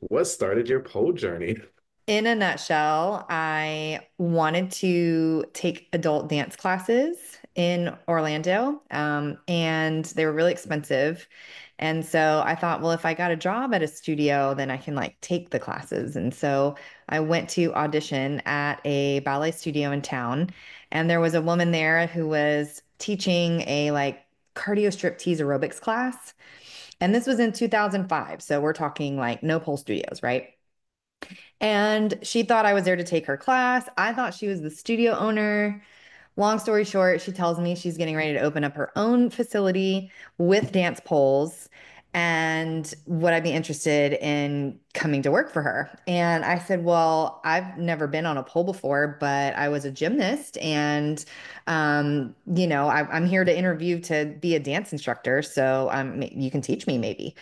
What started your pole journey? In a nutshell, I wanted to take adult dance classes in Orlando, um, and they were really expensive. And so I thought, well, if I got a job at a studio, then I can like take the classes. And so I went to audition at a ballet studio in town, and there was a woman there who was teaching a like cardio striptease aerobics class. And this was in 2005. So we're talking like no pole studios, right? And she thought I was there to take her class. I thought she was the studio owner. Long story short, she tells me she's getting ready to open up her own facility with dance poles. And would I be interested in coming to work for her? And I said, Well, I've never been on a pole before, but I was a gymnast. And, um, you know, I, I'm here to interview to be a dance instructor. So um, you can teach me maybe.